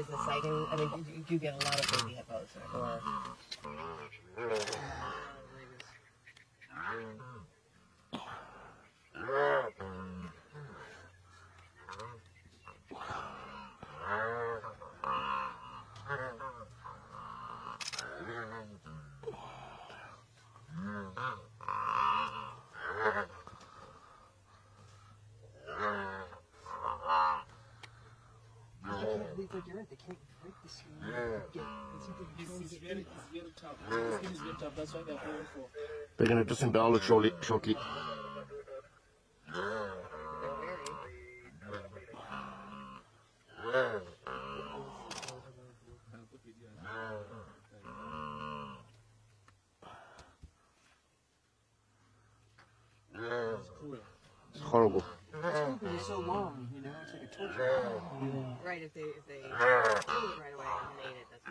is the sighting? I mean, you, do you get a lot of baby hippos? Or, mm. um, It's, it's very, it's very tough. The skin is very tough. That's why they're going for. They're to disembowel it shortly. shortly. It's cruel. It's horrible. It's so long, you know, it's like a torture. right, if they if they eat it right away and ate it, that's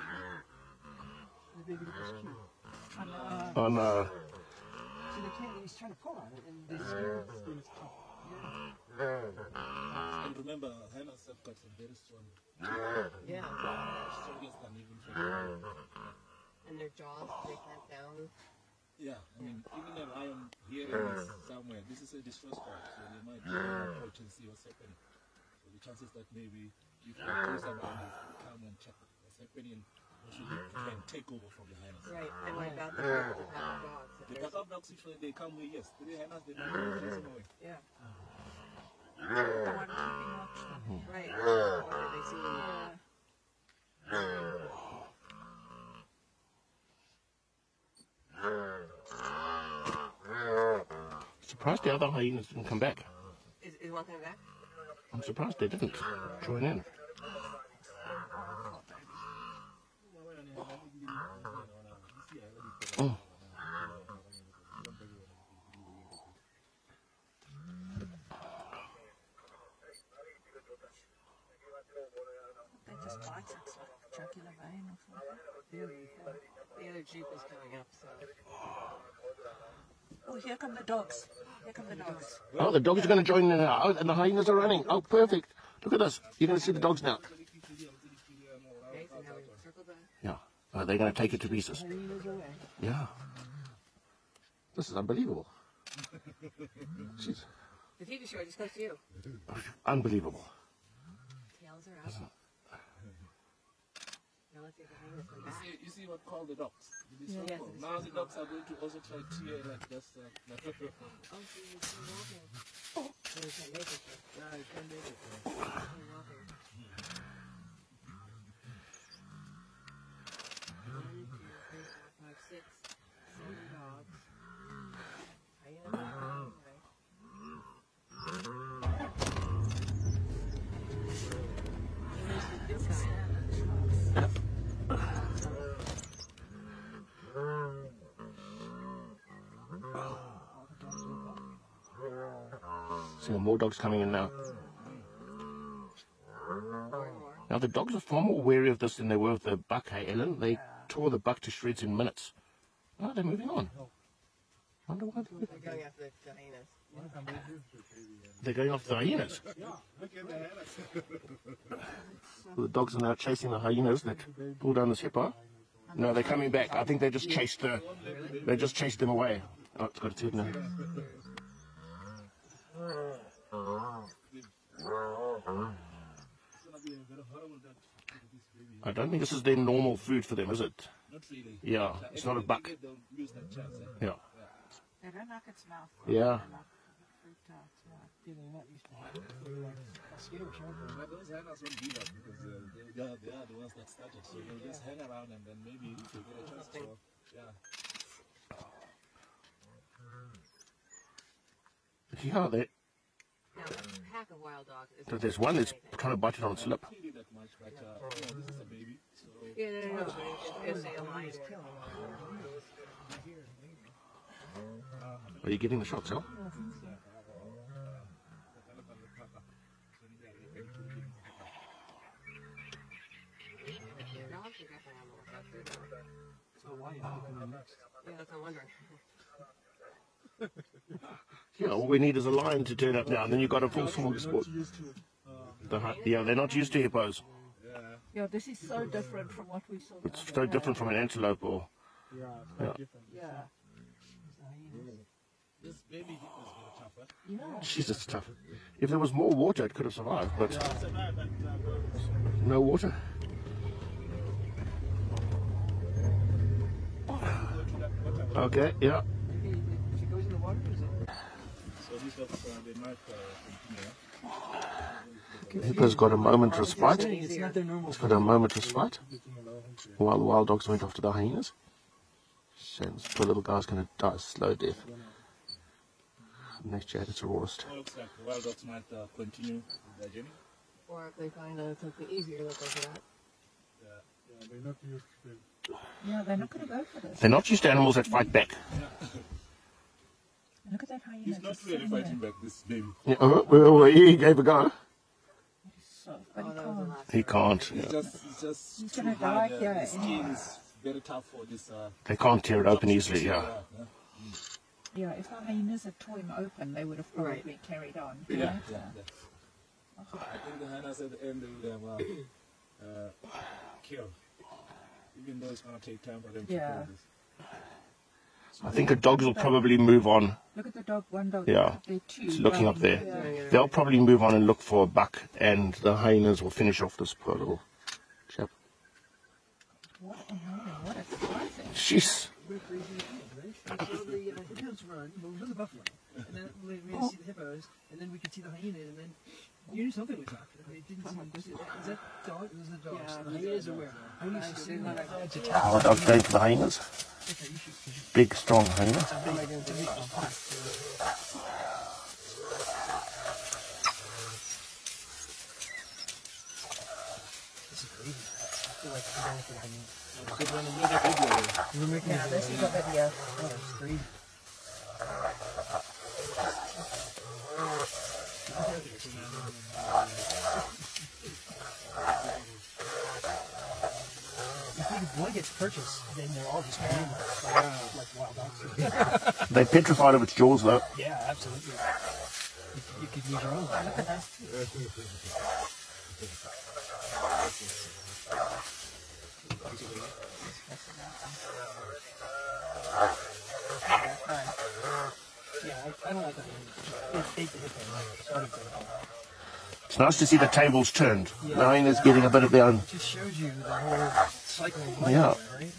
The baby was cute. And, uh, On uh, so they can't, he's trying to pull on it, and the skin, the skin is tough. And remember, hyenas have got some very strong, yeah. strongest than even for And their jaws, they clamp down. Yeah, I mean, even a lion hearing this somewhere, this is a distress call, so they might approach and see what's happening. So the chances that maybe if you close around it, come and check what's happening, or should you try and take over from the hyenas. Right. And what about the pack the pack dogs? If The there's- backup dogs, usually they come with, yes, three hyenas, they might chase them away. Yeah. The one keeping watch. Right. Or they see surprised the other hyenas didn't come back. is, is one coming back? I'm surprised they didn't join in. Oh. They just bite it, it's like jugular vein or something. The other jeep is coming up, so Oh, here come the dogs. Here come the dogs. Oh, the dogs are going to join in now, oh, and the hyenas are running. Oh, perfect. Look at this. You're going to see the dogs now. okay, so now we circle back. Yeah. Oh, they're going to take it to pieces. Yeah. This is unbelievable. Jeez. The TV show just goes to you. Unbelievable. Tails are up. Now let's see if the hyenas come You see, you see what called the dogs? Yes, call. Now the dogs are going to also try tear like just. Uh, Oh, see, you walking. Oh, you can't make it. yeah, you can make it. You're walking. One, two, three, four, five, six, seven dogs. Hyenas are coming, right? Hyenas are coming. More dogs coming in now. Now the dogs are far more wary of this than they were of the buck, hey Ellen? They tore the buck to shreds in minutes. Oh, they're moving on. I Wonder why they're, They're going after the, hyenas. they're going after the hyenas. The dogs are now chasing the hyenas that pulled down this hippo. No, they're coming back. I think they just chased the, they just chased them away. Oh, it's got a tooth now. It's gonna be a very horrible day for this baby. I don't think this is their normal food for them, is it? Not really. Yeah, it's not a buck. They don't use that chance. Eh? Yeah. They don't knock its mouth. Yeah. They're not freaked out. Yeah. Yeah, they're not used to it. They're like, scary, sure. But those hyenas won't give up because they, the pack of wild dogs is. there's one that's trying to bite it on its lip. Really that much, but you know, this is a baby. So Yeah, no, no, no. It's, it's. Are you getting the shots, Al? Dogs are definitely on the lookout too, though. So why are you looking at next? Yeah, that's what I'm wondering. Yeah, all we need is a lion to turn up now, and then you've got a full smorgasbord. Used to. The, yeah, they're not used to hippos. yeah. Yeah, this is so different from what we saw. It's so day. different from an antelope or. Yeah, it's quite Yeah. different. Yeah. This baby hippo is very tough, huh? Yeah. Jeez, it's tough. If there was more water, it could have survived, but uh, no water. Okay, yeah. If it goes in the water, is it? So these dogs, uh, they might uh, continue. Hippo's got a moment respite. It's not their normal. He's got a moment respite while the wild dogs went after the hyenas. Shame this poor little guy's going to die a slow death. Next year, it's a roast. So looks like the wild dogs might uh, continue their journey. Or if they find uh, something easier, they'll go for that. Yeah, they're not used to Yeah, they're not going to go for this. They're not used to animals that fight back. Look at that hyena. He's not really fighting there. back, this baby. Yeah, uh, well, well, he gave a go. So, but Oh, he that was the can't. He can't. He's yeah. just, he's just He's gonna die here the skin anyway. is very tough for this. Uh, They can't tear it open easily, yeah. yeah. Yeah, if the hyenas had torn him open, they would have probably Right. carried on. Yeah, right? yeah, yeah. I think the hyenas at the end they would have uh, uh, killed. Even though it's going to take time for them to Yeah. kill this. I think the dogs will probably move on. Look at the dog, one dog Yeah. there too. It's looking up there. Yeah. They'll probably move on and look for a buck, and the hyenas will finish off this poor little chap. What a hyena, what a classic. Jeez. So the hippos run, but we the buffalo, and then we, we Oh. see the hippos, and then we could see the hyena, and then you knew something was happening. It didn't seem. Is that dog? It was the dog. Yeah, the hyenas are where? I is see that. It's a How are dogs going for the hyenas? Big, strong making Yeah, this is a video. Oh, it's crazy. You think if one gets purchased, then they're all just going like, like, like wild dogs. They petrified of its jaws, though. yeah, absolutely. You, you could use your own. Look at that. Yeah, I, I don't like that. It, it, it, it, it, It's nice to see the tables turned. The hyenas getting a bit of their own. just shows you the whole cycle of life, Yeah. right?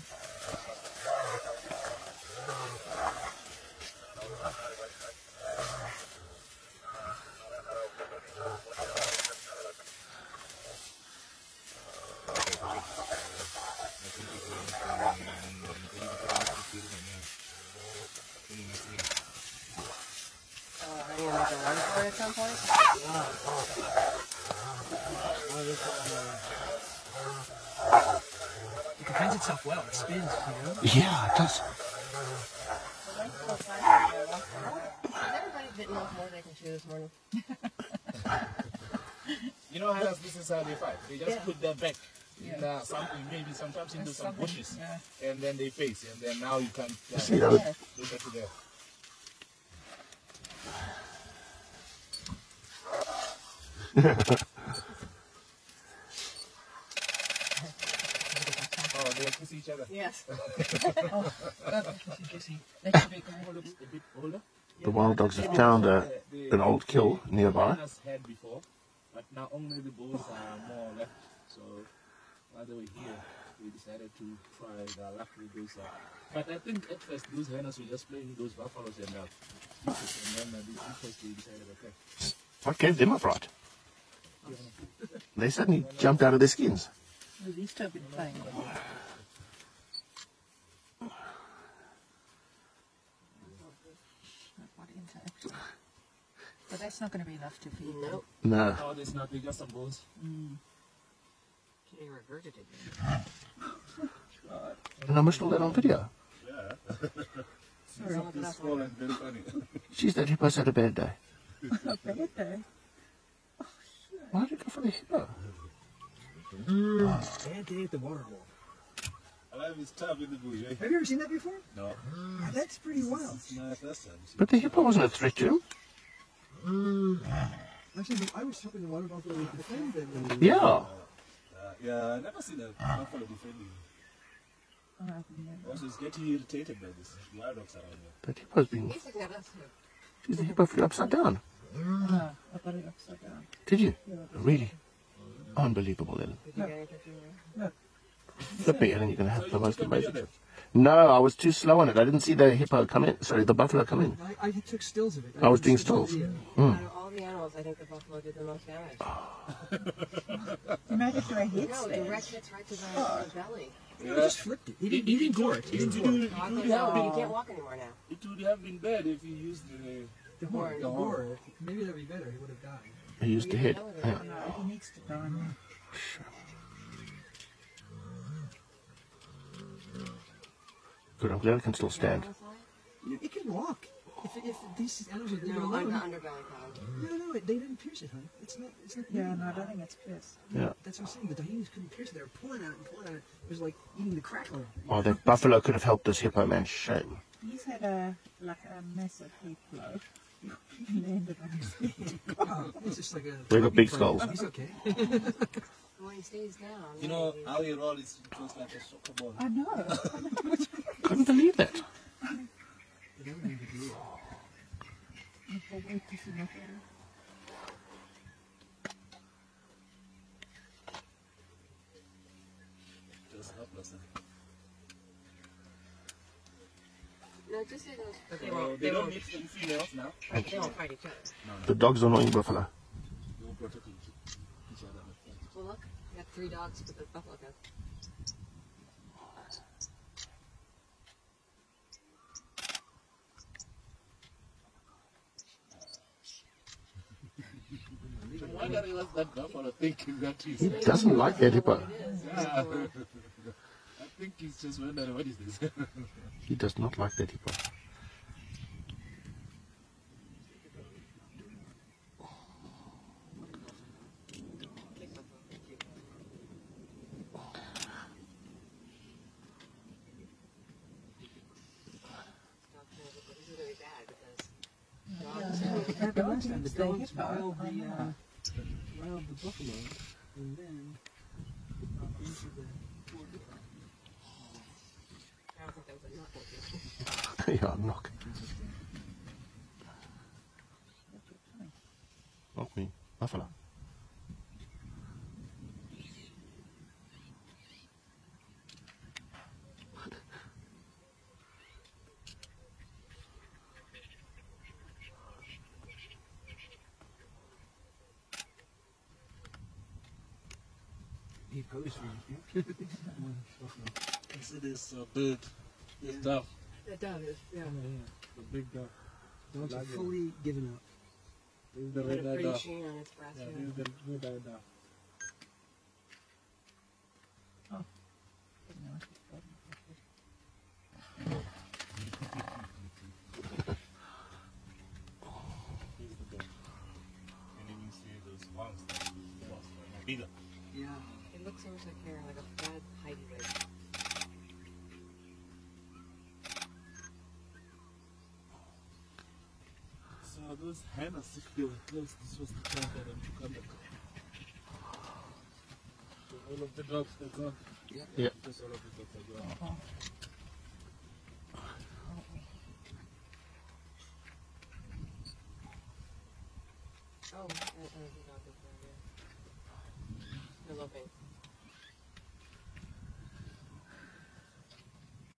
Uh, are you gonna make a run for it at some point? It itself well. It spins, you know. Yeah, it does. Has everybody bitten off more than they can chew this morning? You know hyenas, this is how they fight. They just Yeah. put their back in Yeah. uh, something, maybe sometimes into some something, bushes. yeah. And then they face, and then now you can uh, See that? Look at there. oh, they kiss each other. Yes. Oh, Kissy, kissy. That's a big One one. looks a bit older. The wild dogs have found a, an old kill nearby. Hyenas had before, but now only the bulls are more left. So while they were here, we decided to try the luck with those. Uh, but I think at first those hyenas were just playing those buffaloes and uh, beetles, and then uh, these beetles we decided okay. What gave them a fright? They suddenly jumped out of their skins. These two have been playing. What interaction. But that's not going to be enough to feed them. Nope. No. Oh, there's nothing, just some bones. Can't even regurgitate. And I missed all that on video. Sorry, it's small and very funny. Jeez, that hippo's had a bad day. A bad day. Why did it go for the hippo? And they ate the water bowl. Life is tough in the bush, eh? Have you ever seen that before? No. That's pretty wild. It's my first time. But the hippo wasn't a threat to him. Mm. Actually, I was hoping the water buffalo would defend them. Yeah. Uh, Yeah, I never seen a buffalo defending. Oh, Also, it's getting irritated by this. Wild dogs around here. That hippo's been. He's looking at us too. The hippo flew upside down. I got it upside down. Did you? Really? Unbelievable, Ellen. Did you get any pictures? Flip me, Ellen. You're going to have you the most took amazing. then? No, I was too slow on it. I didn't see the hippo come in. Sorry, the buffalo come in. I, I took stills of it. I was doing stills. the video. Hmm. Out of all the animals, I think the buffalo did the most damage. Oh. You made it to a head No, direct hits right to the, the belly. No, he just flipped it. He didn't, he didn't gore it. He didn't would, gore it. it Oh, would no, have he can't walk anymore now. it would have been bad if you used the. The horn, the The horn. gore. Maybe that'd be better. He would have died. He used to hit. Yeah. He needs to die now. Good. I'm glad I can still stand. It can walk. If, if these animals would leave it No, alone. under, underbelly column. No, no, it, they didn't pierce it, honey. It's not. It's not. Yeah, no, I don't think it's pierced. Yeah. That's what I'm saying. The hyenas couldn't pierce it. They were pulling at it and pulling at it. It was like eating the crackle. Oh, that buffalo could have helped this hippo, man. Shame. He's had a like a massive heat blow. He landed on his head. Oh, it's just like a. They got rugby big player. skulls. He's okay. When he stays down. You know, how he roll is just like a soccer ball. I know. Couldn't believe that. Eh? They don't need to do it. I'll wait to see what happens. Just helpless. No, just say those. They won't. they They don't won't. in females now. They won't fight each other. The dog's annoying buffalo. They will protect each each other. Well, look, you got three dogs, but the buffalo does. I wonder what's that buffalo thinking that He doesn't like that hippo. I think he's just wondering what is this. He does not like that hippo. This is really bad because The dogs And the stay dogs hippo. I the, know. uh, riled the buffalo, and then up into the poor hippo. I don't think that was a knock with you. yeah, knock. Not me. Buffalo. Posed for. This is a bird. It's tough. The dog is, yeah. yeah. The big are Like it. fully given up. This is the red eye pretty dog. sheen on its breast. Yeah, Yeah. this is the red dog. Here's the bird. And then you see those wings that you lost. right? Bigger. Yeah. It looks almost like hair, like a bad Heidi wig. So those hyenas, if they were close, this was the time for them to come back. So all of the dogs are gone. Yeah. Just all of the dogs are gone. Uh, uh,